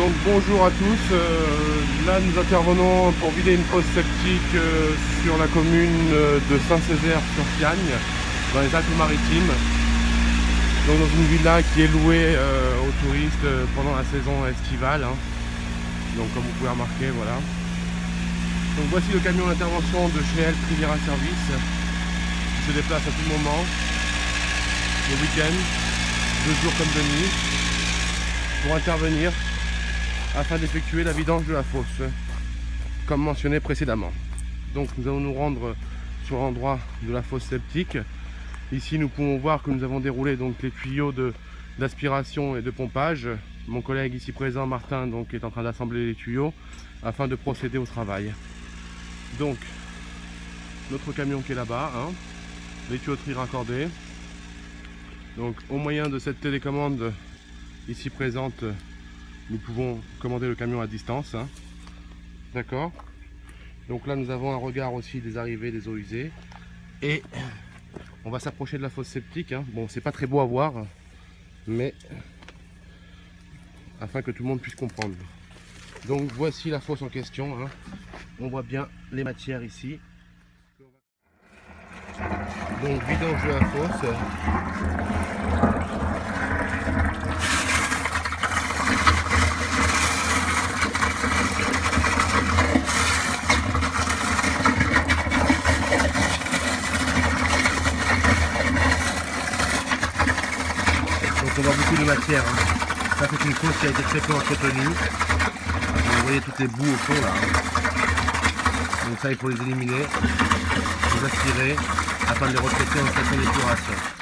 Donc bonjour à tous, Euh, là nous intervenons pour vider une fosse septique euh, sur la commune euh, de Saint-Césaire sur Fiagne, dans les Alpes-Maritimes. Donc dans une villa qui est louée aux touristes pendant la saison estivale. hein. Donc comme vous pouvez remarquer, voilà. Donc voici le camion d'intervention de chez Elf Riviera Service qui se déplace à tout moment, le week-end, de jour comme de pour intervenir afin d'effectuer la vidange de la fosse, comme mentionné précédemment. Donc nous allons nous rendre sur l'endroit de la fosse septique. Ici nous pouvons voir que nous avons déroulé donc les tuyaux d'aspiration et de pompage. Mon collègue ici présent, Martin, donc, est en train d'assembler les tuyaux afin de procéder au travail. Donc, notre camion qui est là-bas, hein, les tuyauteries raccordées. Donc au moyen de cette télécommande ici présente, nous pouvons commander le camion à distance. hein. D'accord Donc là, nous avons un regard aussi des arrivées des eaux usées. Et on va s'approcher de la fosse septique. hein. Bon, c'est pas très beau à voir, mais afin que tout le monde puisse comprendre. Donc voici la fosse en question. hein. On voit bien les matières ici. Donc vidange de la fosse. On voit beaucoup de matière. hein. Ça c'est une fosse qui a été très peu entretenue. Vous voyez toutes les boues au fond là. hein. Donc ça il faut les éliminer, les aspirer afin de les retraiter en station d'épuration.